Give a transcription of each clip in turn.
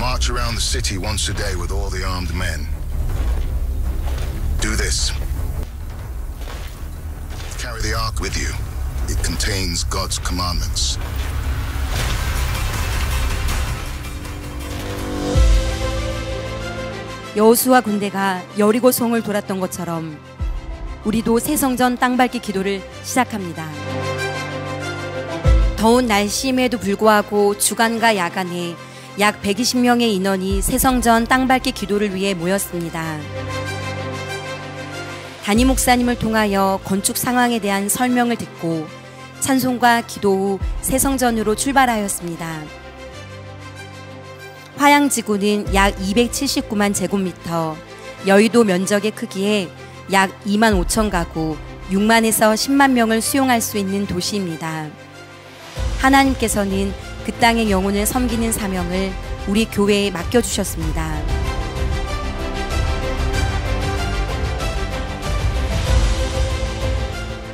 March around the city once a day with all the armed men. Do this. Carry the ark with you. It contains God's commandments. 여호수아 군대가 여리고 성을 돌았던 것처럼 우리도 새성전 땅밟기 기도를 시작합니다. 더운 날씨임에도 불구하고 주간과 야간에 약 120명의 인원이 새성전 땅밟기 기도를 위해 모였습니다. 담임 목사님을 통하여 건축 상황에 대한 설명을 듣고 찬송과 기도 후 새성전으로 출발하였습니다. 화양지구는 약 279만 제곱미터, 여의도 면적의 크기에 약 2만 5천 가구, 6만에서 10만 명을 수용할 수 있는 도시입니다. 하나님께서는 그 땅의 영혼을 섬기는 사명을 우리 교회에 맡겨주셨습니다.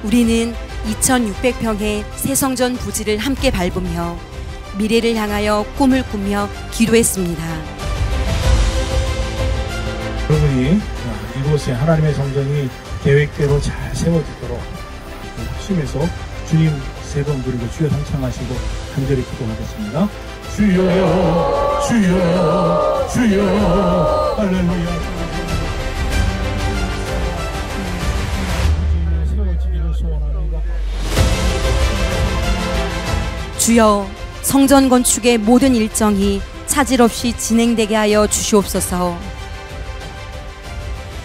우리는 2600평의 새성전 부지를 함께 밟으며 미래를 향하여 꿈을 꾸며 기도했습니다. 여러분이 이곳에 하나님의 성전이 계획대로 잘 세워지도록 하심에서 주님 세 번 부르고 주여 상창하시고 간절히 기도하겠습니다. 주여 주여 주여 할렐루야. 주여 성전 건축의 모든 일정이 차질 없이 진행되게 하여 주시옵소서.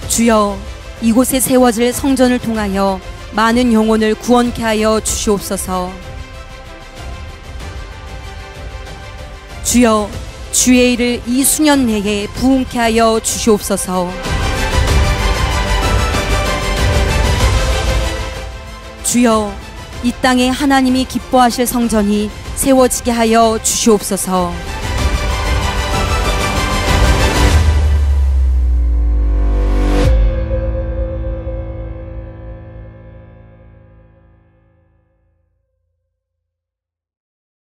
주여 이곳에 세워질 성전을 통하여 많은 영혼을 구원케 하여 주시옵소서. 주여 주의 일을 이 수년 내에 부흥케 하여 주시옵소서. 주여 이 땅에 하나님이 기뻐하실 성전이 세워지게 하여 주시옵소서.